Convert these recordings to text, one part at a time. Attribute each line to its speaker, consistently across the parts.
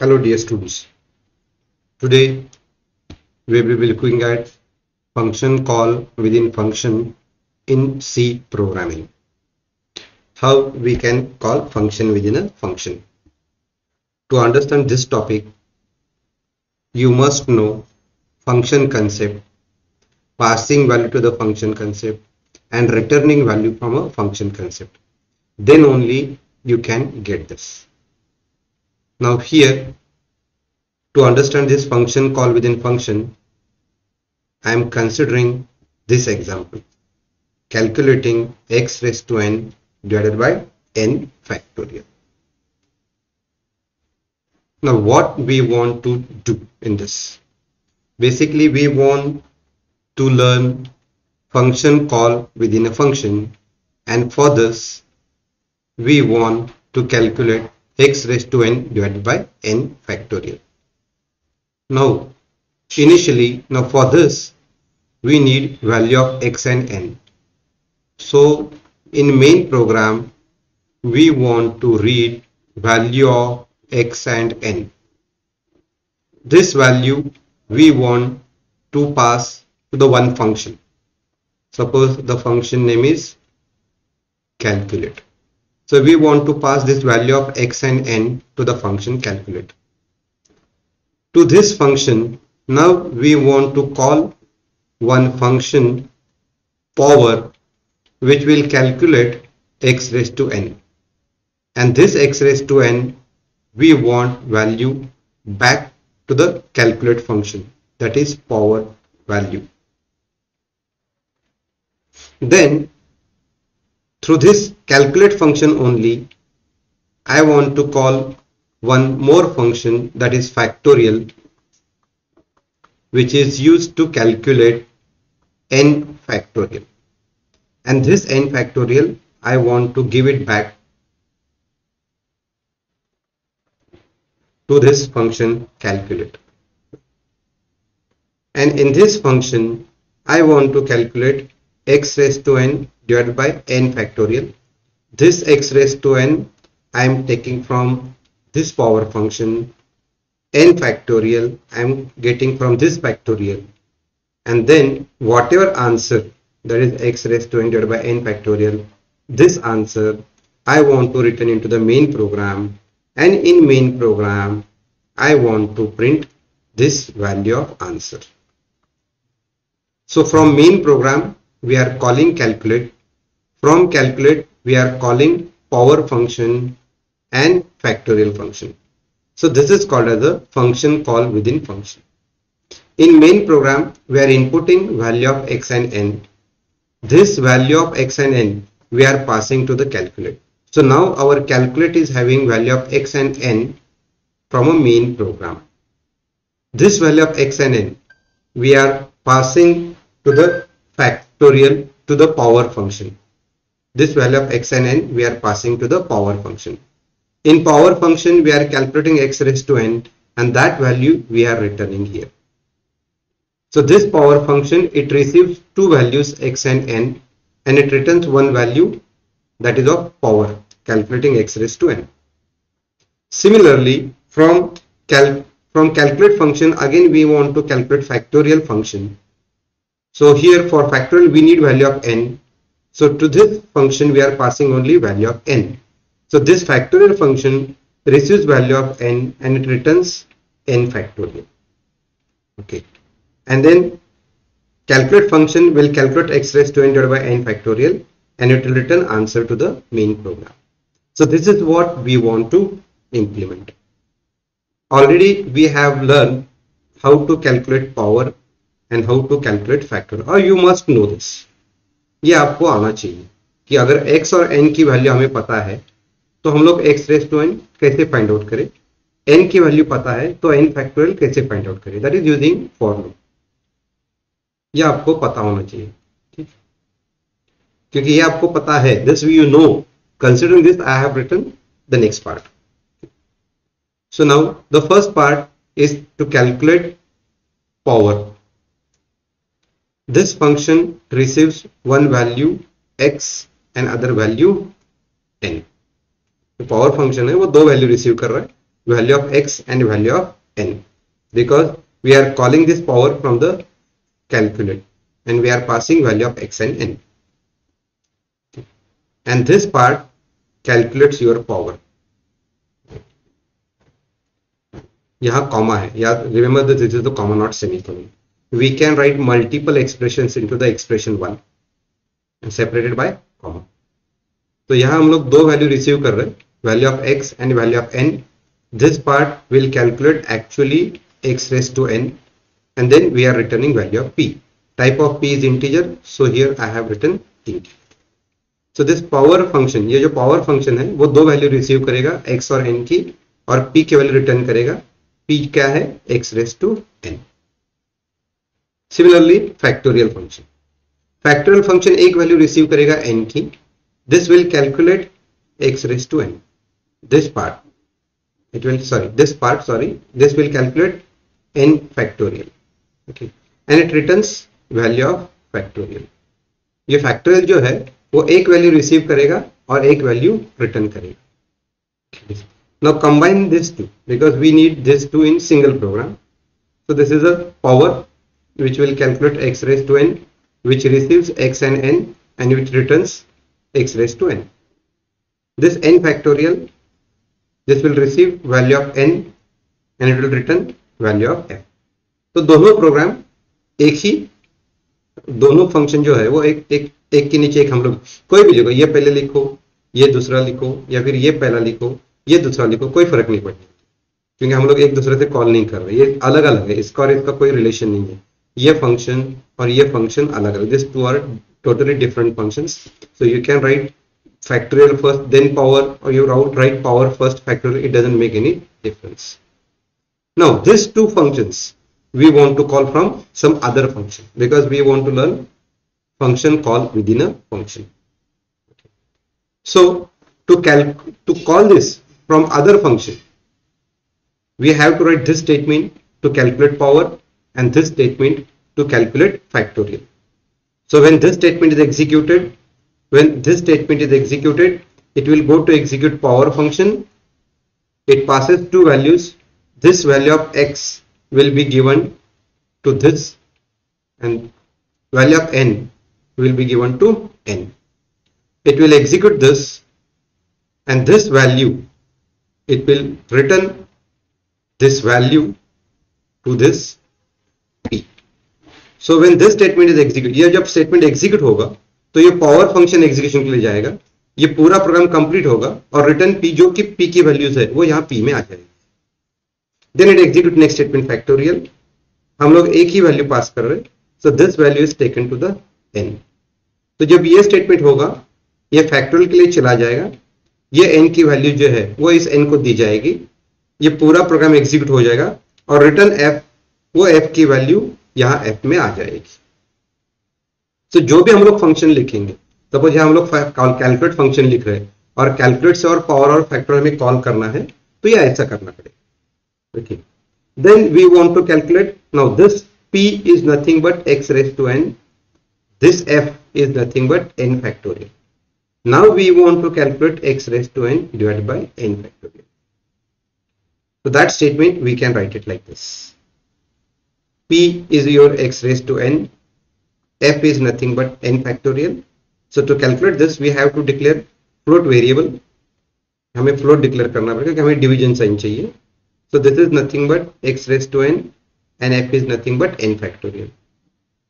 Speaker 1: Hello dear students. Today we will be looking at function call within function in C programming. How we can call function within a function. To understand this topic, you must know function concept, passing value to the function concept and returning value from a function concept. Then only you can get this. Now here, to understand this function call within function, I am considering this example. Calculating x raised to n divided by n factorial. Now what we want to do in this? Basically we want to learn function call within a function and for this we want to calculate x raised to n divided by n factorial. Now, initially, now for this, we need value of x and n. So, in main program, we want to read value of x and n. This value we want to pass to the one function. Suppose the function name is calculate. So we want to pass this value of x and n to the function calculate. To this function, now we want to call one function power which will calculate x raised to n. And this x raised to n, we want value back to the calculate function that is power value. Then through this calculate function only, I want to call one more function that is factorial which is used to calculate n factorial. And this n factorial I want to give it back to this function calculate. And in this function I want to calculate x raised to n divided by n factorial. This x raised to n I am taking from this power function n factorial I am getting from this factorial and then whatever answer that is x raised to n divided by n factorial this answer I want to return into the main program and in main program I want to print this value of answer. So from main program we are calling calculate from calculate, we are calling power function and factorial function. So this is called as a function call within function. In main program, we are inputting value of x and n. This value of x and n we are passing to the calculate. So now our calculate is having value of x and n from a main program. This value of x and n we are passing to the factorial to the power function this value of x and n we are passing to the power function. In power function we are calculating x raised to n and that value we are returning here. So this power function it receives two values x and n and it returns one value that is of power calculating x raised to n. Similarly from cal from calculate function again we want to calculate factorial function. So here for factorial we need value of n so to this function we are passing only value of n. So this factorial function receives value of n and it returns n factorial. Okay. And then calculate function will calculate x raised to n divided by n factorial and it will return answer to the main program. So this is what we want to implement. Already we have learned how to calculate power and how to calculate factorial or you must know this. ये आपको आना चाहिए कि अगर x और n की value हमें पता है तो हम लोग x रेस टू एन कैसे फाइंड आउट करें? n की वैल्यू पता है तो n फैक्टोरियल कैसे फाइंड आउट करें? दैट इज़ यूजिंग फॉर ये आपको पता होना चाहिए, ठीक क्योंकि ये आपको पता है। This we you know considering this I have written the next part so now, the first part is to calculate power. This function receives one value x and other value n. the power function hai wo do value receive kar raha hai value of x and value of n because we are calling this power from the calculate and we are passing value of x and n and this part calculates your power यहाँ comma है याद remember this is the comma not semi semicolon we can write multiple expressions into the expression one and separated by comma तो यहाँ लोग दो value receive कर रहे हैं value of x and value of n this part will calculate actually x raised to n and then we are returning value of p type of p is integer so here i have written integer so this power function ये जो power function है वो दो value receive करेगा x और n की और p की वैल्यू रिटर्न करेगा p क्या है x raised to n similarly factorial function factorial function एक वैल्यू रिसीव करेगा एन की. This will calculate x raise to n this part it will sorry this part sorry this will calculate n factorial okay and it return value of factorial ये factorial जो है, वो एक value receive करेगा और एक value return करेगा. No combine this two because we need this two in single program so this is a power which will calculate x raised to n which receives x and n and which returns x raised to n this n factorial this will receive value of n and it will return value of f तो दोनों programme एक ही दोनों function जो है वो एक एक एक के नीचे एक हम लोग कोई भी लिखो ये पहले लिखो ये दूसरा लिखो या फिर ये पहला लिखो ये दूसरा लिखो कोई फ़र्क नहीं पड़ता क्योंकि हम लोग एक दूसरे से कॉल नहीं कर रहे ये अलग अलग है इसका और इसका कोई रिलेशन नहीं है ये फंक्शन और ये फंक्शन अलग अलग this to are totally different function so you can write factorial first then power or you write power first factorial it doesn't make any difference now these two functions we want to call from some other function because we want to learn function call within a function so to cal to call this from other function we have to write this statement to calculate power and this statement to calculate factorial. So when this statement is executed when this statement is executed it will go to execute power function. It passes two values. This value of x will be given to this and value of n will be given to n. It will execute this and this value it will return this value to this p. So, when this statement is executed, ये जब statement execute होगा तो ये power function execution के लिए जाएगा, ये पूरा प्रोग्राम कंप्लीट होगा, और रिटर्न पी जो कि पी की वैल्यूज़ है, वो यहाँ पी में आ जाएगी। Then it execute next statement factorial हम लोग एक ही वैल्यू पास कर रहे so this value is taken to the n तो जब ये स्टेटमेंट होगा, ये फैक्टोरियल के लिए चला जाएगा, ये एन की वैल्यू जो है, वो इस एन को दी जाएगी, ये पूरा प्रोग्राम एग्जीक्यूट हो जाएगा, और रिटर्न एफ़ वो f की वैल्यू यहाँ f में आ जाएगी। तो जो भी हम लोग फ़ंक्शन लिखेंगे सपोज़ यहाँ हम लोग कैलकुलेट फ़ंक्शन लिख रहे हैं, और कैलकुलेट से और पावर और फैक्टर हमें कॉल करना है तो यह ऐसा करना पड़ेगा। ठीक then we want to calculate now this p is nothing but x raise to n this f is nothing but n factorial now we want to calculate x raise to n divide by n factorial So, that statement we can write it like this. p is your x raised to n f is nothing but n factorial. So to calculate this, we have to declare float variable. हमें float declare करना पड़ेगा कि हमें division sign चाहिए. So this is nothing but x raised to n and f is nothing but n factorial.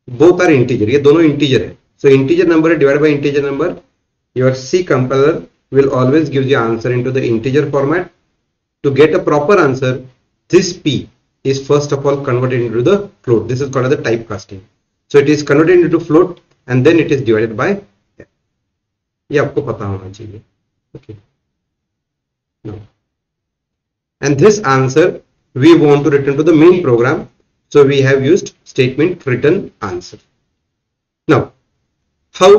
Speaker 1: Both are integer. ये दोनों integer है. So integer number divided by integer number. Your C compiler will always give the answer into the integer format. To get a proper answer, this p is first of all converted into the float. This is called as the typecasting. So it is converted into float and then it is divided by ये आपको पता होना चाहिए okay no and this answer we want to return to the main program so we have used statement return answer now how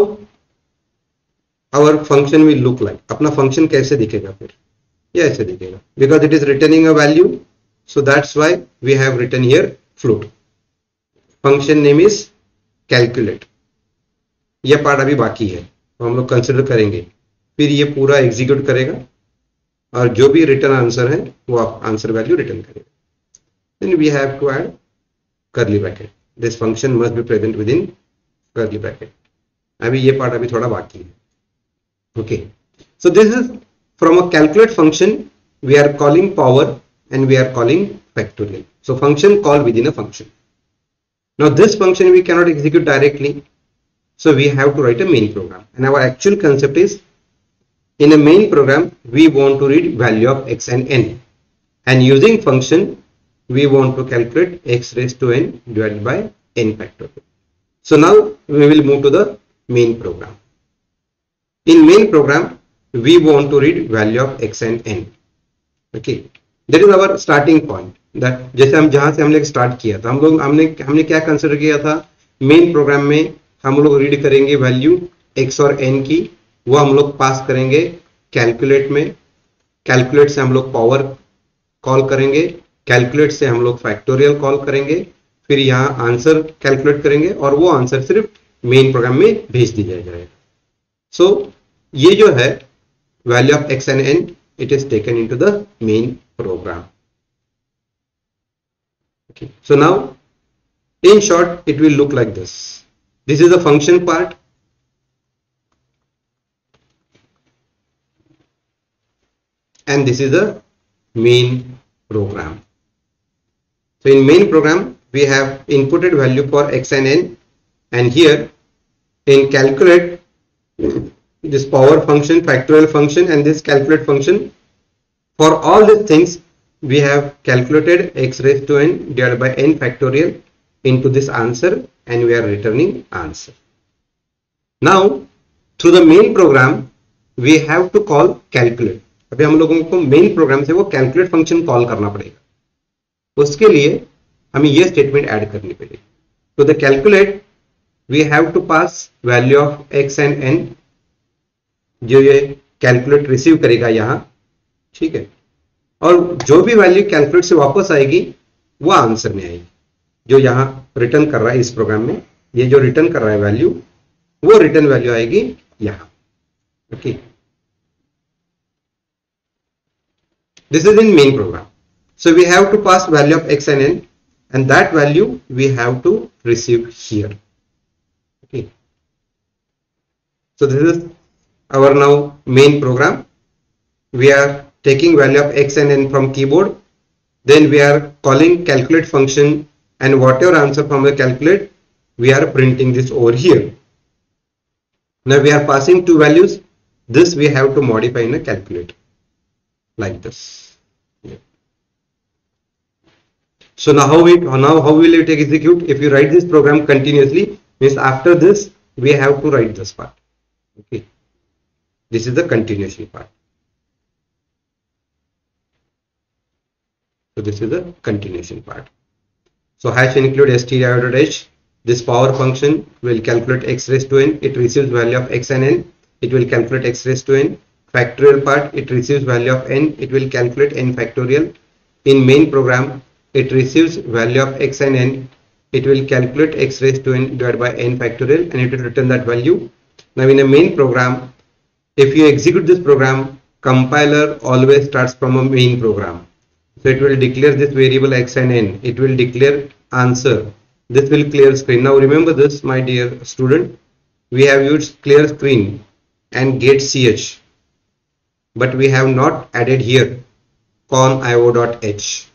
Speaker 1: our function will look like अपना function कैसे दिखेगा फिर ये ऐसे दिखेगा because it is returning a value so that's why we have written here float function name is calculate यह part अभी बाकी है तो हम लोग कंसिडर करेंगे फिर ये पूरा एग्जीक्यूट करेगा और जो भी रिटर्न आंसर है वो आप आंसर वैल्यू रिटर्न करेगा then we have to add curly bracket this function must be present within curly bracket अभी ये पार्ट अभी थोड़ा बाकी है okay so this is from a calculate function we are calling power and we are calling factorial so function call within a function now this function we cannot execute directly so we have to write a main program and our actual concept is in a main program, we want to read value of x and n. And using function, we want to calculate x raised to n divided by n factorial. So now we will move to the main program. In main program, we want to read value of x and n. Okay, that is our starting point. That जैसे हम जहाँ से हमने start किया था हम लोग हमने हमने क्या कंसिडर किया था? मेन प्रोग्राम में हम लोग रीड करेंगे वैल्यू एक्स और एन की वो हम लोग पास करेंगे कैलकुलेट में। कैलकुलेट से हम लोग पावर कॉल करेंगे कैलकुलेट से हम लोग फैक्टोरियल कॉल करेंगे फिर यहाँ आंसर कैलकुलेट करेंगे और वो आंसर सिर्फ़ मेन प्रोग्राम में भेज दिया जाएगा। सो so, ये जो है value of x and n it is taken into the main program. Okay. So now in short it will look like this. This is the function part. And this is the main program. So in main program we have inputted value for x and n. And here in calculate this power function factorial function and this calculate function for all these things we have calculated x raised to n divided by n factorial into this answer and we are returning answer. Now through the main program we have to call calculate अभी हम लोगों को main program से वो calculate function call करना पड़ेगा उसके लिए हमें ये स्टेटमेंट ऐड करनी पड़ेगी तो the calculate we have to pass value of x and n जो ये कैलकुलेट रिसीव करेगा यहाँ ठीक है? और जो भी वैल्यू कैलकुलेट से वापस आएगी, वो आंसर में आएगी। जो यहाँ रिटर्न कर रहा है इस प्रोग्राम में, ये जो रिटर्न कर रहा है वैल्यू वो रिटर्न वैल्यू आएगी यहाँ। Okay this is in main program so we have to pass value of x and n and that value we have to receive here okay so this is our now main program we are taking value of x and n from keyboard. Then we are calling calculate function and whatever answer from the calculate, we are printing this over here. Now we are passing two values. This we have to modify in a calculate like this. So now how we now how will it execute? If you write this program continuously, means after this we have to write this part. Okay, this is the continuation part. So this is the continuation part. So hash include stdio.h. This power function will calculate x raised to n. It receives value of x and n. It will calculate x raised to n factorial part it receives value of n it will calculate n factorial in main program it receives value of x and n it will calculate x raised to n divided by n factorial and it will return that value now in a main program if you execute this program compiler always starts from a main program so it will declare this variable x and n. It will declare answer. This will clear screen. Now remember this my dear student. We have used clear screen and get ch but we have not added here con conio.h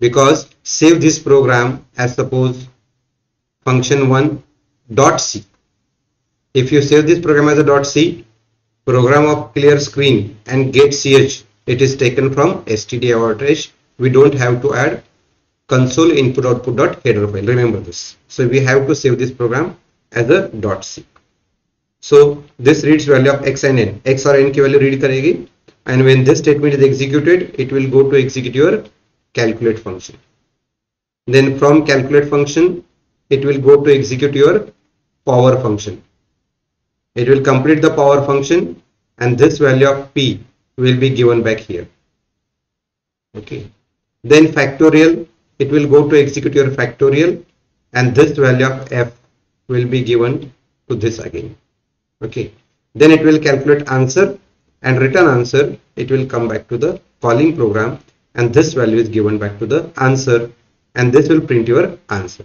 Speaker 1: because save this program as suppose function 1 dot c. If you save this program as a dot c program of clear screen and get ch it is taken from stdio.h we don't have to add console input output dot header file remember this so we have to save this program as a dot c so this reads value of x and n. x or n की value read करेगी and when this statement is executed it will go to execute your calculate function. Then from calculate function it will go to execute your power function. It will complete the power function and this value of p will be given back here. Okay. Then factorial it will go to execute your factorial and this value of f will be given to this again okay then it will calculate answer and return answer it will come back to the calling program and this value is given back to the answer and this will print your answer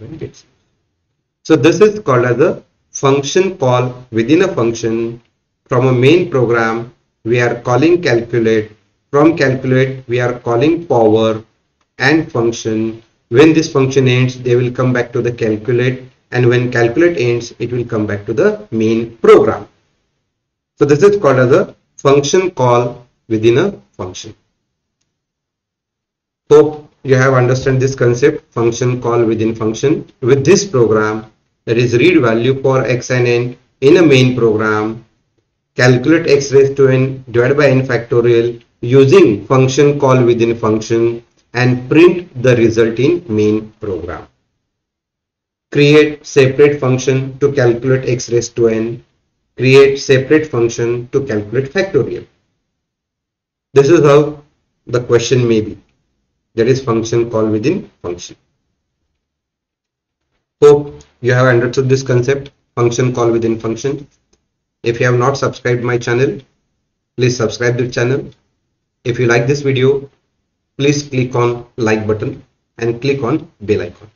Speaker 1: so this is called as a function call within a function from a main program we are calling calculate. From calculate we are calling power and function. When this function ends they will come back to the calculate. And when calculate ends it will come back to the main program. So this is called as a function call within a function. Hope you have understood this concept function call within function. With this program that is read value for x and n in a main program calculate x raised to n divided by n factorial using function call within function and print the result in main program create separate function to calculate x raised to n, create separate function to calculate factorial. This is how the question may be. That is function call within function. Hope you have understood this concept, function call within function. If you have not subscribed my channel, please subscribe the channel. If you like this video, please click on like button and click on bell icon.